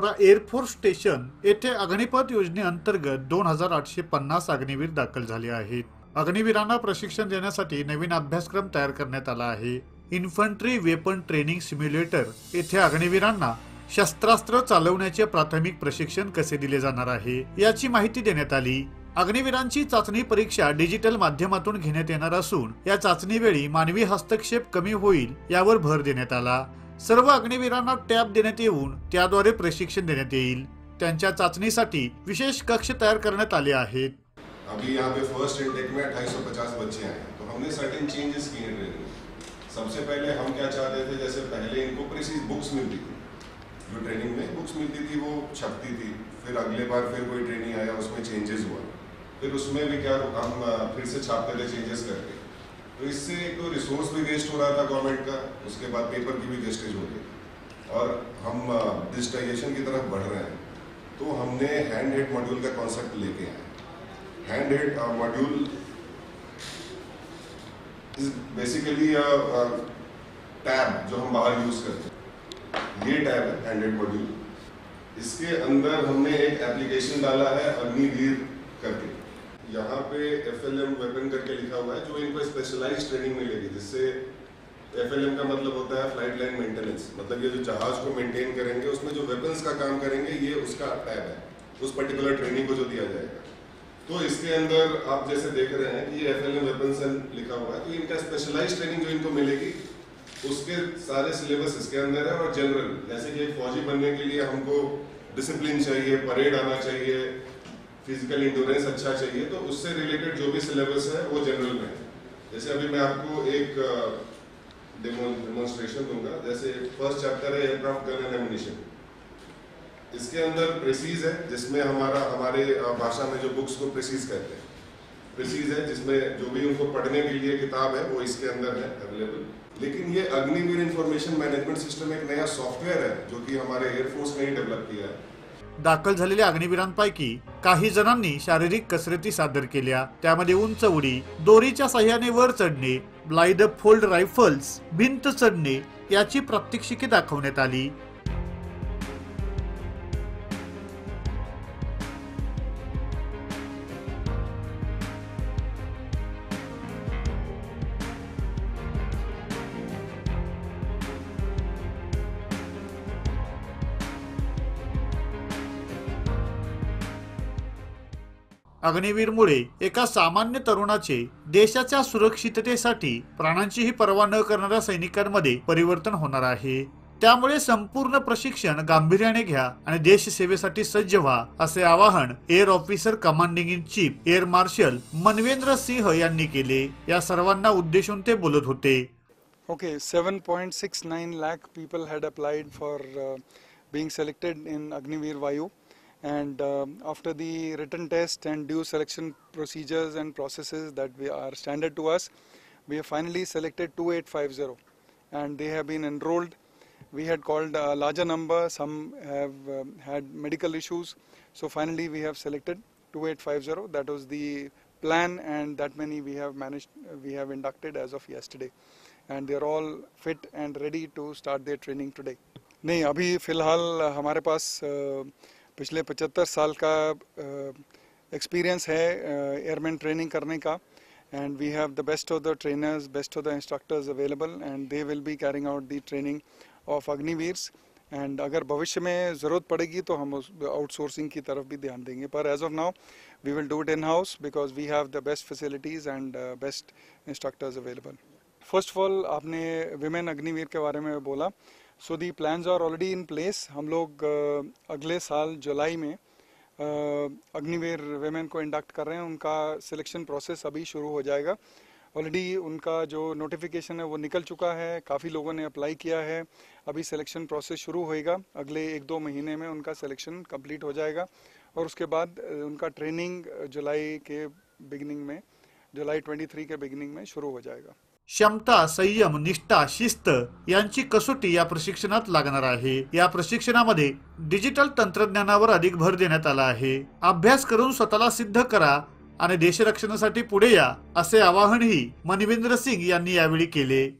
Bandra air force station येथे अग्निपथ योजनेअंतर्गत दोन हजार आठशे पन्नास अग्निवीर दाखल झाले आहेत. अग्निवीरांना प्रशिक्षण देण्यासाठी नवीन अभ्यासक्रम तयार करण्यात आला आहे. इन्फंट्री वेपन ट्रेनिंग सिम्युलेटर येथे अग्निवीरांना शस्त्रास्त्र चालवण्याचे प्राथमिक प्रशिक्षण कसे दिले जाणार आहे याची माहिती देण्यात आली. अग्निवीरांची चाचणी परीक्षा डिजिटल माध्यमातून घेण्यात येणार असून या चाचणीवेळी मानवी हस्तक्षेप कमी होईल यावर भर देण्यात आला. सर्व अग्निवीरांना टॅब देण्यात येऊन त्याद्वारे प्रशिक्षण देण्यात येईल. त्यांच्या चाचणीसाठी विशेष कक्ष तयार करण्यात आले आहेत. अभी यहाँ पे फ़र्स्ट इनटेक में 2850 बच्चे आए हैं तो हमने सर्टेन चेंजेस किए ट्रेनिंग में। सबसे पहले हम क्या चाहते थे, जैसे पहले इनको प्रिसीज बुक्स मिलती थी। जो ट्रेनिंग में बुक्स मिलती थी, वो छपती थी। फिर अगले बार फिर कोई ट्रेनिंग आया, उसमें चेंजेस हुआ। फिर उसमें भी क्या हम फिर से छापते थे चेंजेस करके। तो इससे एक तो रिसोर्स भी वेस्ट हो रहा था गवर्नमेंट का, उसके बाद पेपर की भी वेस्टेज हो रही और हम डिजिटाइजेशन की तरफ़ बढ़ रहे हैं। तो हमने हैंड हेड मॉड्यूल का कॉन्सेप्ट लेके आए hand head module basically tab जो हम बाहर यूज़ करते हैं। ये टैब है हैंड हेड मॉड्यूल इसके अंदर हमने एक एप्लीकेशन डाला है अग्निवीर करके। यहाँ पे एफ़ एल एम वेपन करके लिखा हुआ है, जो इनको स्पेशलाइज ट्रेनिंग मिलेगी जिससे एफ़ एल एम का मतलब होता है फ़्लाइट लाइन मेंटेनेंस मतलब ये जो जहाज़ को मेंटेन करेंगे, उसमें जो वेपन्स का काम करेंगे, ये उसका टैब है, उस पर्टिकुलर ट्रेनिंग को जो दिया जाएगा। तो इसके अंदर आप जैसे देख रहे हैं कि ये एफ़ एल एम वेपन्स लिखा हुआ है तो इनका स्पेशलाइज ट्रेनिंग जो इनको मिलेगी, उसके सारे सिलेबस इसके अंदर है, और जनरल जैसे कि एक फौजी बनने के लिए हमको डिसिप्लिन चाहिए परेड आना चाहिए फ़िज़िकल इंडोरेंस अच्छा चाहिए तो उससे रिलेटेड जो भी सिलेबस है, वो जनरल में जैसे अभी मैं आपको एक डेमोन्स्ट्रेशन दूँगा। जैसे फ़र्स्ट चैप्टर है एयरक्राफ्ट गन एंड एमिनिशन इसके अंदर प्रेसीज है, जिसमें हमारा, हमारे भाषा में जो बुक्स को प्रेसीज कहते हैं। प्रेसीज है, जिसमें जो भी उनको पढ़ने के लिए किताब है, वो इसके अंदर है अवेलेबल लेकिन ये अग्निवीर इंफॉर्मेशन मैनेजमेंट सिस्टम एक नया सॉफ्टवेयर है, जो कि हमारे एयरफोर्स ने ही डेवलप किया है। दाखल झालेल्या अग्निवीरांपैकी काही जणांनी शारीरिक कसरती सादर केल्या. त्यामध्ये उंच उडी दोरीच्या सहाय्याने वर चढणे ब्लाइड फोल्ड रायफल्स भिंत चढणे याची प्रात्यक्षिके दाखवण्यात आली. अग्निवीरमुळे एका सामान्य तरुणाचे देशाच्या सुरक्षिततेसाठी प्राणांचीही पर्वा न करणाऱ्या सैनिकांमध्ये परिवर्तन होणार आहे. त्यामुळे संपूर्ण प्रशिक्षण गांभीर्याने घ्या आणि देश सेवेसाठी सज्ज व्हा असे आवाहन air officer commanding in chief air marshal Manvendra Singh यांनी केले. या सर्वांना उद्देशून ते बोलत होते. Okay seven point six nine lakh people had applied for being selected in Agniveer Vayu And um, after the written test and due selection procedures and processes that we are standard to us, we have finally selected 2850. And they have been enrolled. We had called a larger number, some have um, had medical issues. So finally, we have selected 2850. That was the plan, and that many we have managed, we have inducted as of yesterday. and they are all fit and ready to start their training today. नहीं अभी फ़िलहाल हमारे पास अ, पिछले 75 साल का experience है airman training करने का। And we have the best of the trainers best of the instructors available and they will be carrying out the training of Agniveers and अगर भविष्य में ज़रूरत पड़ेगी तो हम आउटसोर्सिंग की तरफ़ भी ध्यान देंगे। पर as of now we will do it in house because we have the best facilities and best instructors available first of all आपने विमेन अग्निवीर के बारे में बोला। So the plans are already in place हम लोग अगले साल जुलाई में अग्निवीर वेमेन को इंडक्ट कर रहे हैं। उनका सिलेक्शन प्रोसेस अभी शुरू हो जाएगा। ऑलरेडी उनका जो नोटिफिकेशन है वो निकल चुका है। काफ़ी लोगों ने अप्लाई किया है। अभी सिलेक्शन प्रोसेस शुरू होएगा। अगले एक दो महीने में उनका सिलेक्शन कंप्लीट हो जाएगा। और उसके बाद उनका ट्रेनिंग जुलाई के बिगिनिंग में, जुलाई 23 के बिगिनिंग में शुरू हो जाएगा। क्षमता संयम निष्ठा शिस्त यांची कसोटी या प्रशिक्षणात लागणार आहे. या प्रशिक्षणामध्ये डिजिटल तंत्रज्ञानावर अधिक भर देण्यात आला आहे. अभ्यास करून स्वतःला सिद्ध करा आणि देशरक्षणासाठी पुढे या असे आवाहनही मनविंद्र सिंग यांनी यावेळी केले.